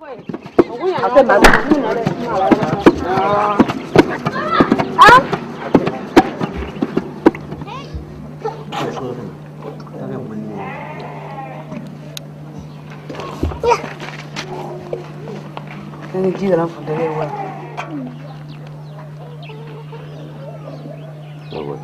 我在买。啊。啊？哎，说什？那边。记得拿斧头来不？我。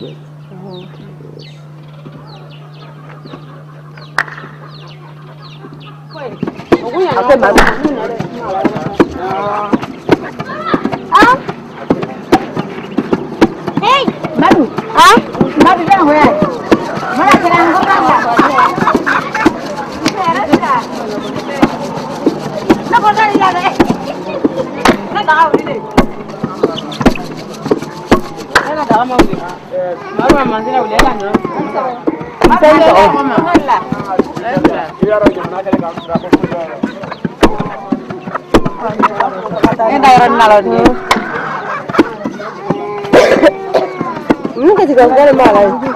with all these. Okay, ma'am. Ah? Hey! Madu! Ah? Madu, get away! Madu, get away! Nak kau dah lihat eh? Nak tahu ini. Ini ule mama manzina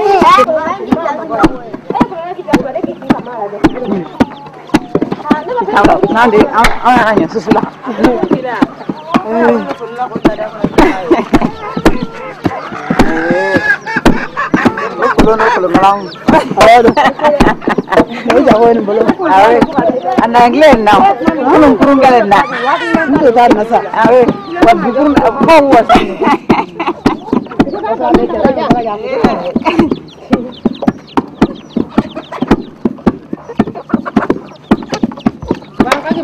akan nyata. Nanti, oh, oh, awak hanya susulah. Kulo no kulo malang. Ayo. Ni jago ni bolo. Ayo. Anang len na. Kulung kurung galen na. Ndu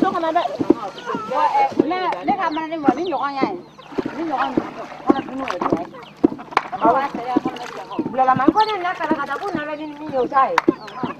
so kana be. Ne ne ka mana ni mo ni nyoka nya. Ni nyoka ni. Kana pinu e de. Awa se ya kana se ko. Bla la man ko ne na kala kata ku na le ni ni yo sai. Ma ka ka ka. wa mana ni ngeze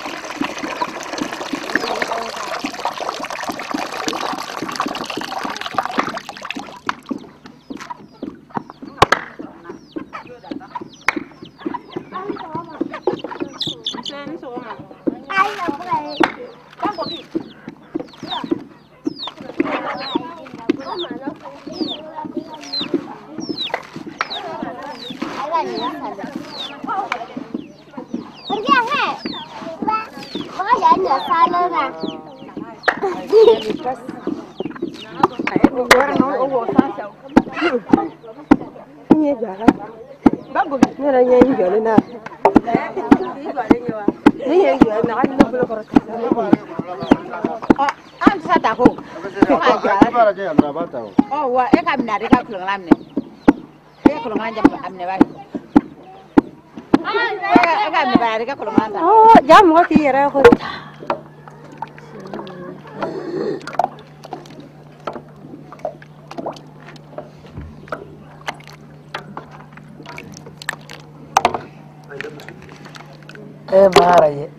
em nhớ sao luôn à nghe giờ đó bắt buộc nghe là nghe như vậy nè nếu như vậy nói nó bây giờ còn am sa ta ko ko ma ja bara je andra ba ta o wa e kam na de ka kulo ngam ne e kulo ngam jam am ne ba e kam ki yere ko ta É maravilha.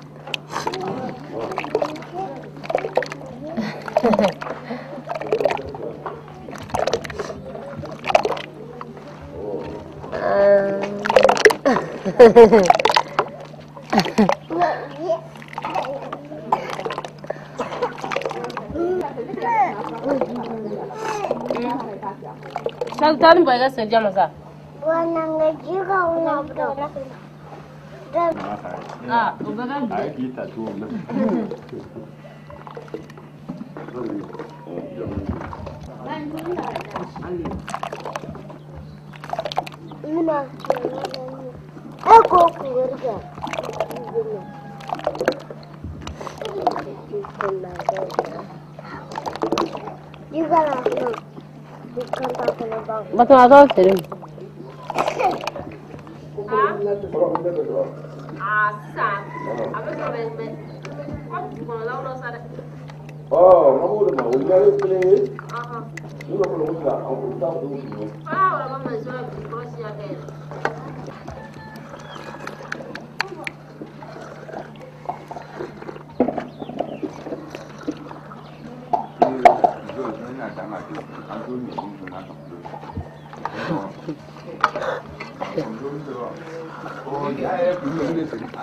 É. Hehehe ah. Sasa tani kwa gasa jama sa. Wanangajika unapenda. Ah, ubaga. Ai kita tu. Muna. Eko eh, kuwerga. Thank you. Bakın adam senin. Oh, ma vuole ma vuole dare per lei? Ah. Io lo volevo usare, ho portato un po'. Ah, ora mamma, so che cosa sia che. Ye sirimina.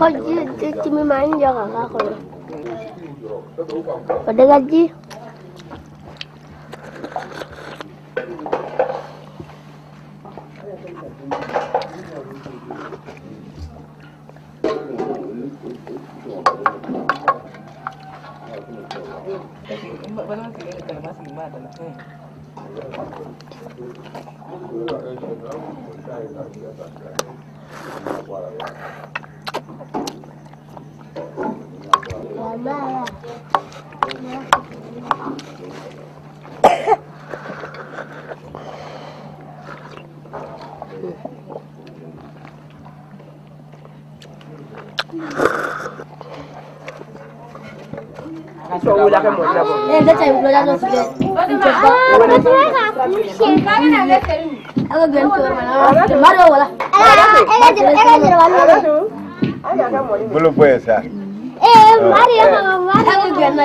Gaji itu cumi manja kakak kalau. Pada gaji. Mama to wula kan eh da tai wula da mari ya mari aga gan na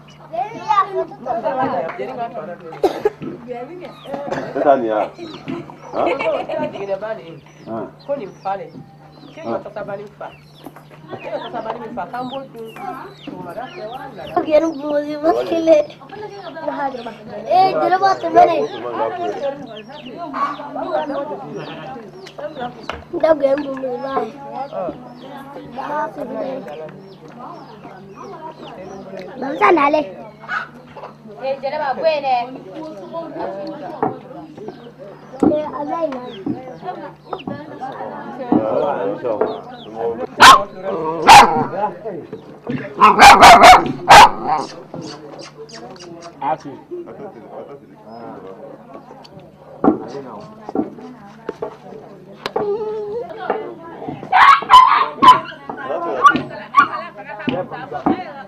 Sani ya. Ko nin fa de. Ke ka tasabani fa. Ke ka não min fa k'an b'o dun sɔgɔmada fɛ wa wulada. Ko yɛrɛ bozi ma kele. Ee jeliba tɛmɛ de. Dọ́gẹ̀ ń bu mi báyìí. Bàbá fi mi. Bàbá sàn nálẹ̀. Èjìlẹ̀ bàbá bóyá nẹ. Ṣé ọjọ́ ìmọ̀ ni? Ah! Ah, sim. Ah. Aí não. Leva, leva, leva.